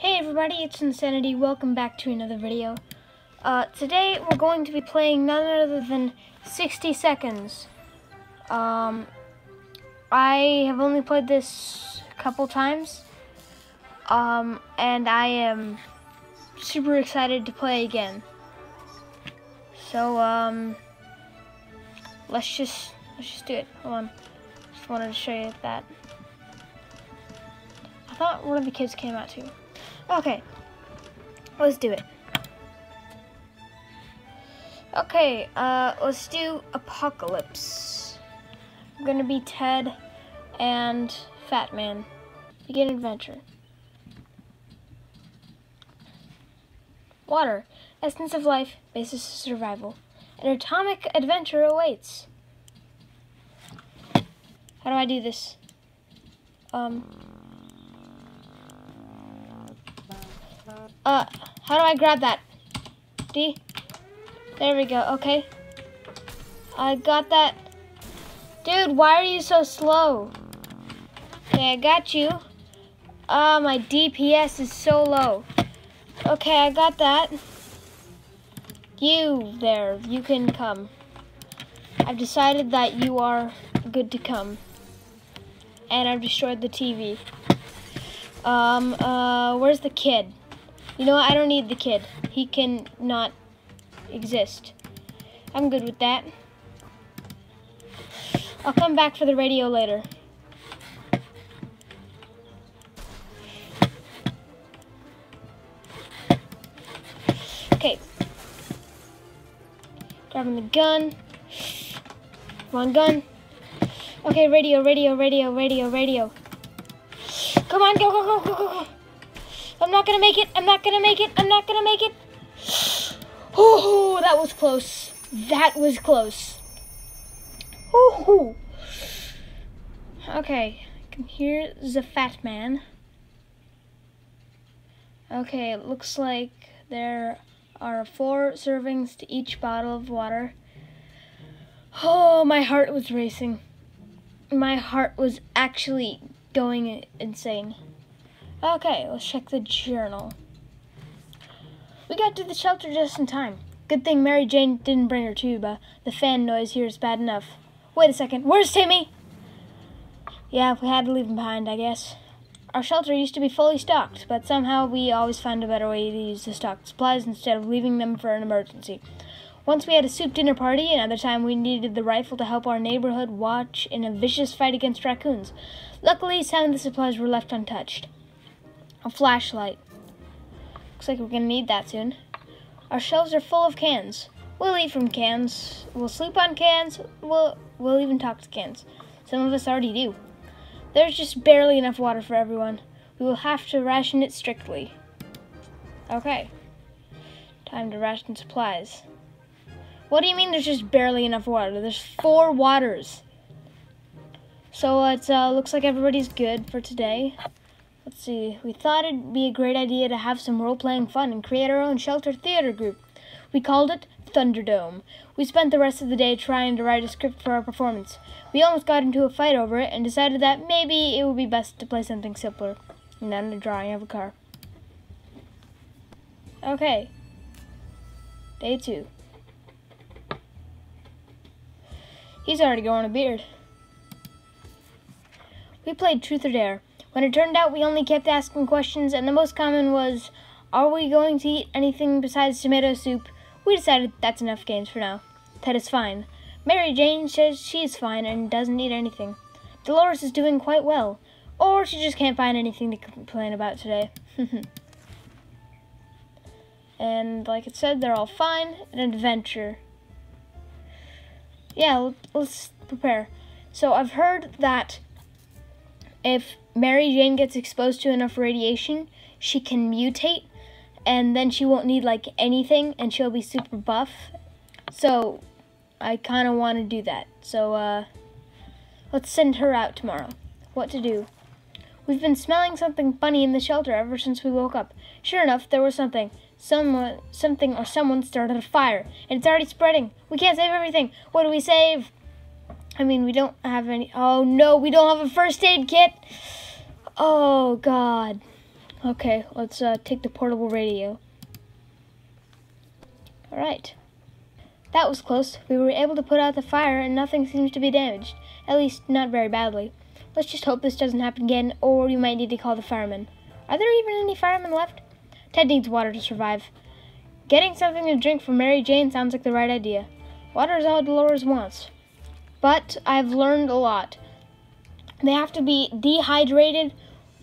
Hey everybody, it's Insanity. Welcome back to another video. Uh, today we're going to be playing none other than 60 Seconds. Um, I have only played this a couple times, um, and I am super excited to play again. So, um, let's just let's just do it. Hold on, just wanted to show you that. I thought one of the kids came out too. Okay, let's do it. Okay, uh, let's do Apocalypse. I'm gonna be Ted and Fat Man. Begin adventure. Water, essence of life, basis of survival. An atomic adventure awaits. How do I do this? Um. Uh, how do I grab that? D? There we go, okay. I got that. Dude, why are you so slow? Okay, I got you. Uh, my DPS is so low. Okay, I got that. You there, you can come. I've decided that you are good to come. And I've destroyed the TV. Um, uh, where's the kid? You know what? I don't need the kid. He can not exist. I'm good with that. I'll come back for the radio later. Okay. Grabbing the gun. Come on, gun. Okay, radio, radio, radio, radio, radio. Come on, go, go, go, go, go, go. I'm not gonna make it. I'm not gonna make it. I'm not gonna make it. Oh, that was close. That was close. Ooh. Okay, I can hear the fat man. Okay, it looks like there are four servings to each bottle of water. Oh, my heart was racing. My heart was actually going insane. Okay, let's check the journal. We got to the shelter just in time. Good thing Mary Jane didn't bring her tuba. Uh, the fan noise here is bad enough. Wait a second, where's Timmy? Yeah, we had to leave him behind, I guess. Our shelter used to be fully stocked, but somehow we always found a better way to use the stocked supplies instead of leaving them for an emergency. Once we had a soup dinner party, another time we needed the rifle to help our neighborhood watch in a vicious fight against raccoons. Luckily, some of the supplies were left untouched. A flashlight. Looks like we're gonna need that soon. Our shelves are full of cans. We'll eat from cans. We'll sleep on cans. We'll we'll even talk to cans. Some of us already do. There's just barely enough water for everyone. We will have to ration it strictly. Okay. Time to ration supplies. What do you mean there's just barely enough water? There's four waters. So it uh, looks like everybody's good for today. Let's see, we thought it'd be a great idea to have some role-playing fun and create our own shelter theater group. We called it Thunderdome. We spent the rest of the day trying to write a script for our performance. We almost got into a fight over it and decided that maybe it would be best to play something simpler. And then a drawing of a car. Okay. Day two. He's already growing a beard. We played Truth or Dare. When it turned out we only kept asking questions, and the most common was, Are we going to eat anything besides tomato soup? We decided that's enough games for now. Ted is fine. Mary Jane says she is fine and doesn't eat anything. Dolores is doing quite well. Or she just can't find anything to complain about today. and like it said, they're all fine. An adventure. Yeah, let's prepare. So I've heard that if Mary Jane gets exposed to enough radiation, she can mutate and then she won't need like anything and she'll be super buff. So I kind of want to do that. So uh, let's send her out tomorrow. What to do? We've been smelling something funny in the shelter ever since we woke up. Sure enough, there was something. Someone, something or someone started a fire, and it's already spreading. We can't save everything. What do we save? I mean, we don't have any. Oh no, we don't have a first aid kit. Oh God. Okay, let's uh, take the portable radio. Alright. That was close. We were able to put out the fire and nothing seems to be damaged. At least, not very badly. Let's just hope this doesn't happen again, or you might need to call the firemen. Are there even any firemen left? Ted needs water to survive. Getting something to drink from Mary Jane sounds like the right idea. Water is all Dolores wants. But I've learned a lot. They have to be dehydrated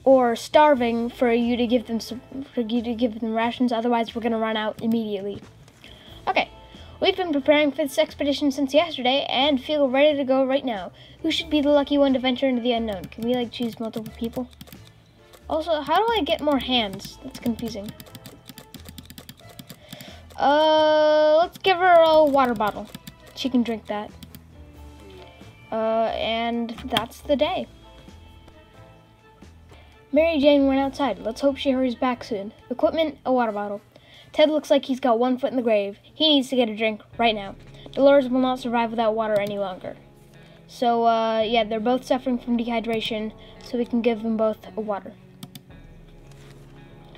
or starving for you to give them for you to give them rations. Otherwise, we're gonna run out immediately. Okay, we've been preparing for this expedition since yesterday and feel ready to go right now. Who should be the lucky one to venture into the unknown? Can we like choose multiple people? Also, how do I get more hands? That's confusing. Uh, let's give her a water bottle. She can drink that. Uh, and that's the day. Mary Jane went outside. Let's hope she hurries back soon. Equipment, a water bottle. Ted looks like he's got one foot in the grave. He needs to get a drink right now. Dolores will not survive without water any longer. So, uh, yeah, they're both suffering from dehydration, so we can give them both water.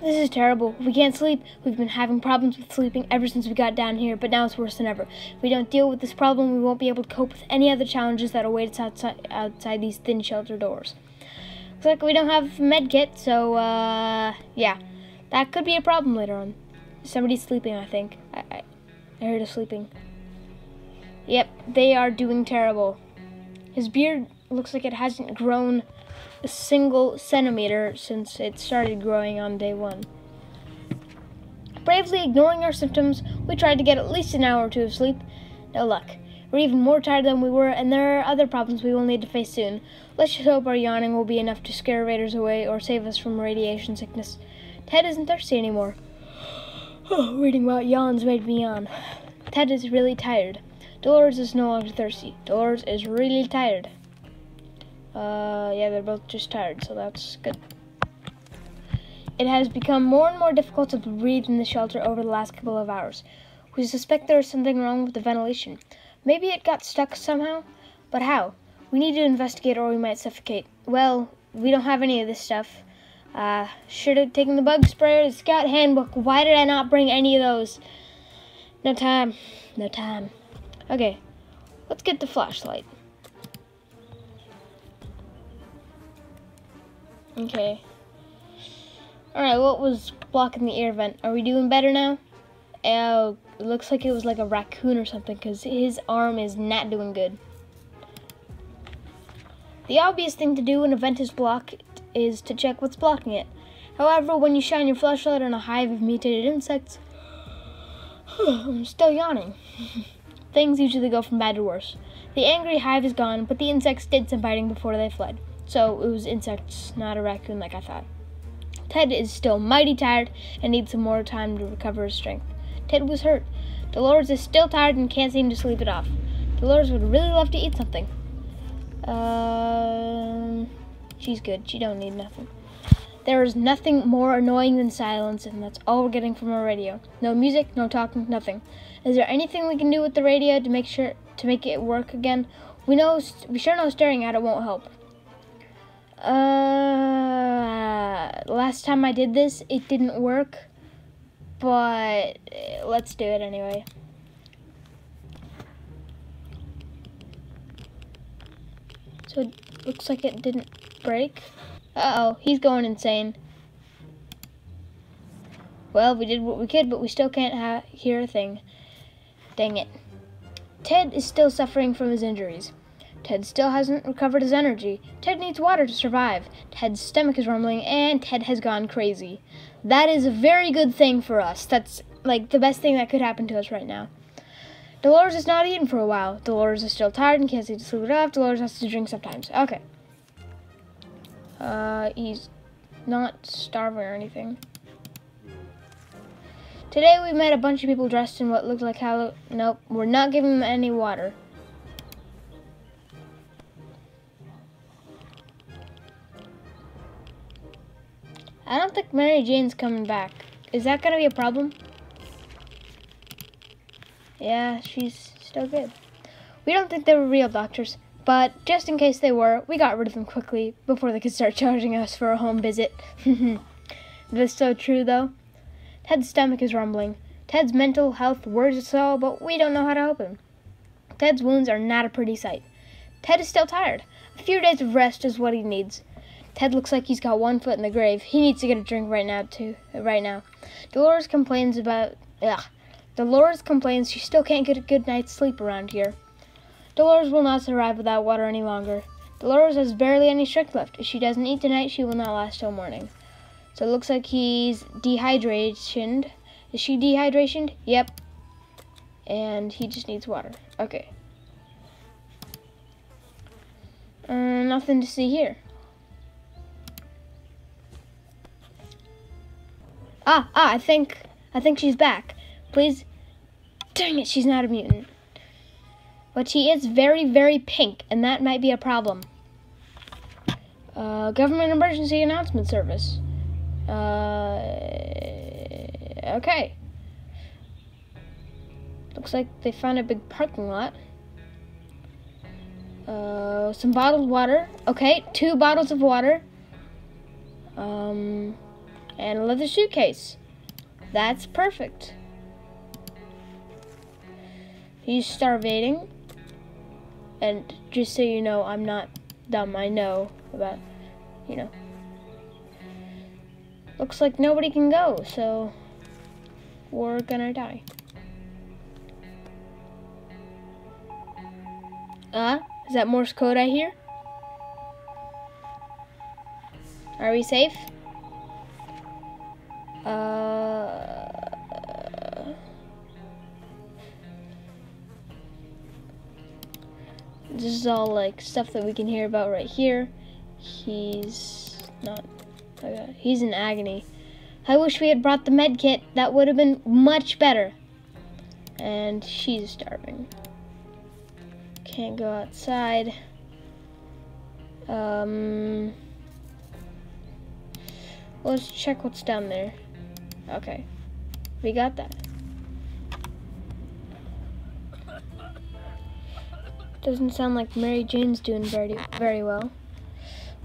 This is terrible. We can't sleep. We've been having problems with sleeping ever since we got down here, but now it's worse than ever. If we don't deal with this problem, we won't be able to cope with any other challenges that await us outside, outside these thin shelter doors. Looks like we don't have med kit, so uh, yeah, that could be a problem later on. Somebody's sleeping, I think. I, I, I heard a sleeping. Yep, they are doing terrible. His beard looks like it hasn't grown a single centimeter since it started growing on day one. Bravely ignoring our symptoms, we tried to get at least an hour or two of sleep. No luck. We're even more tired than we were, and there are other problems we will need to face soon. Let's just hope our yawning will be enough to scare raiders away or save us from radiation sickness. Ted isn't thirsty anymore. Reading about yawns made me yawn. Ted is really tired. Dolores is no longer thirsty. Dolores is really tired. Uh, yeah, they're both just tired, so that's good. It has become more and more difficult to breathe in the shelter over the last couple of hours. We suspect there is something wrong with the ventilation. Maybe it got stuck somehow? But how? We need to investigate or we might suffocate. Well, we don't have any of this stuff. Uh, should have taken the bug sprayer, the scout handbook. Why did I not bring any of those? No time. No time. Okay, let's get the flashlight. Okay. Alright, what was blocking the air vent? Are we doing better now? Oh, it looks like it was like a raccoon or something because his arm is not doing good. The obvious thing to do when a vent is blocked is to check what's blocking it. However, when you shine your flashlight on a hive of mutated insects, I'm still yawning. Things usually go from bad to worse. The angry hive is gone, but the insects did some biting before they fled. So it was insects, not a raccoon like I thought. Ted is still mighty tired and needs some more time to recover his strength. Ted was hurt. Dolores is still tired and can't seem to sleep it off. Dolores would really love to eat something. Um, she's good. She don't need nothing. There is nothing more annoying than silence, and that's all we're getting from our radio. No music, no talking, nothing. Is there anything we can do with the radio to make sure to make it work again? We know we sure know staring at it won't help. Uh, last time I did this, it didn't work but let's do it anyway. So it looks like it didn't break. Uh-oh, he's going insane. Well, we did what we could, but we still can't hear a thing. Dang it. Ted is still suffering from his injuries. Ted still hasn't recovered his energy. Ted needs water to survive. Ted's stomach is rumbling, and Ted has gone crazy. That is a very good thing for us. That's like the best thing that could happen to us right now. Dolores is not eating for a while. Dolores is still tired and can't seem to sleep it off. Dolores has to drink sometimes. Okay. Uh, he's not starving or anything. Today we met a bunch of people dressed in what looked like Halloween. Nope, we're not giving them any water. I don't think Mary Jane's coming back. Is that going to be a problem? Yeah, she's still good. We don't think they were real doctors, but just in case they were, we got rid of them quickly before they could start charging us for a home visit. This is so true, though. Ted's stomach is rumbling. Ted's mental health worries us all, but we don't know how to help him. Ted's wounds are not a pretty sight. Ted is still tired. A few days of rest is what he needs. Ted looks like he's got one foot in the grave. He needs to get a drink right now, too. Right now. Dolores complains about. Ugh. Dolores complains she still can't get a good night's sleep around here. Dolores will not survive without water any longer. Dolores has barely any strength left. If she doesn't eat tonight, she will not last till morning. So it looks like he's dehydration. Is she dehydration? Yep. And he just needs water. Okay. Uh, nothing to see here. Ah, ah, I think, I think she's back. Please. Dang it, she's not a mutant. But she is very, very pink, and that might be a problem. Uh, government emergency announcement service. Uh, okay. Looks like they found a big parking lot. Uh, some bottled water. Okay, two bottles of water. Um, and a leather suitcase. That's perfect. He's starving. And just so you know, I'm not dumb. I know about, you know. Looks like nobody can go, so we're gonna die. Uh, is that Morse code I hear? Are we safe? This is all like stuff that we can hear about right here. He's not, okay. he's in agony. I wish we had brought the med kit. That would have been much better. And she's starving. Can't go outside. Um, let's check what's down there. Okay, we got that. Doesn't sound like Mary Jane's doing very, very well.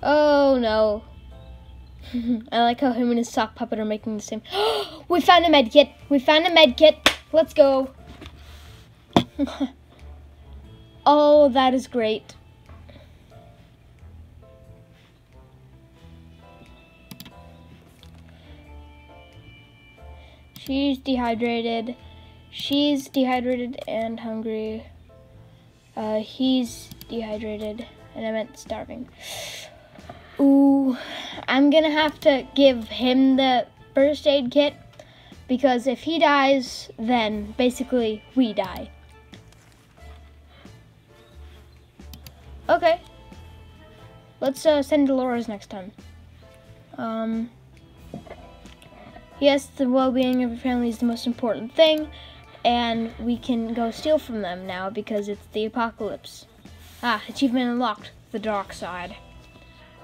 Oh no. I like how him and his sock puppet are making the same. we found a med kit. We found a med kit. Let's go. oh, that is great. She's dehydrated. She's dehydrated and hungry. Uh, he's dehydrated, and I meant starving. Ooh, I'm gonna have to give him the first aid kit because if he dies, then basically we die. Okay. Let's uh, send Dolores next time. Um, yes, the well-being of your family is the most important thing, and we can go steal from them now because it's the apocalypse. Ah, achievement unlocked, the dark side.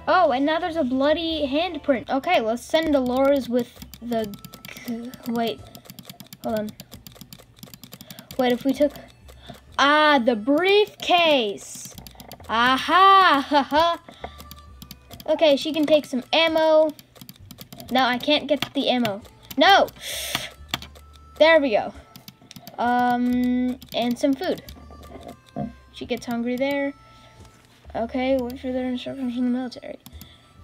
Oh, and now there's a bloody handprint. Okay, let's send Dolores with the, wait, hold on. Wait, if we took, ah, the briefcase. Aha, ha ha. Okay, she can take some ammo. No, I can't get the ammo. No! There we go. Um, and some food. She gets hungry there. Okay, wait for their instructions from the military.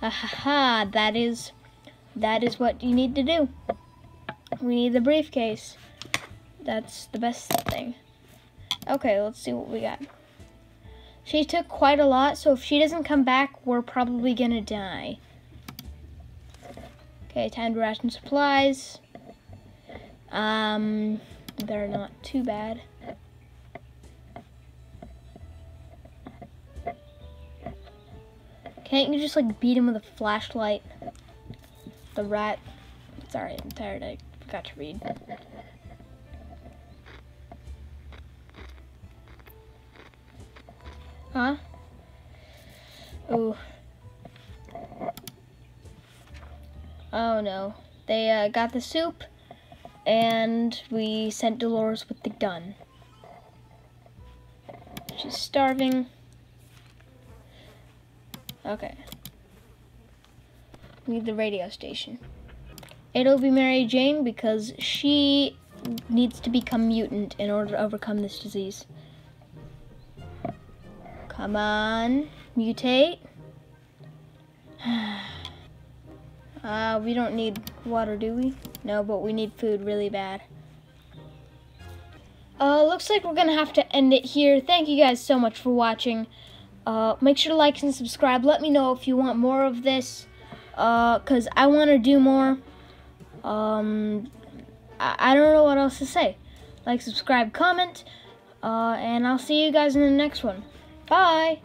Ha ha ha, that is, that is what you need to do. We need the briefcase. That's the best thing. Okay, let's see what we got. She took quite a lot, so if she doesn't come back, we're probably gonna die. Okay, time to ration supplies. Um, they're not too bad. Can't you just like beat him with a flashlight? The rat. Sorry, I'm tired. I forgot to read. Huh? Ooh. Oh no. They uh, got the soup and we sent Dolores with the gun. She's starving. Okay. We need the radio station. it'll be Mary Jane because she needs to become mutant in order to overcome this disease. Come on, mutate. Uh, we don't need water, do we? No, but we need food really bad. Uh, looks like we're gonna have to end it here. Thank you guys so much for watching. Uh, make sure to like and subscribe. Let me know if you want more of this, uh, cause I want to do more. Um, I, I don't know what else to say. Like, subscribe, comment, uh, and I'll see you guys in the next one. Bye!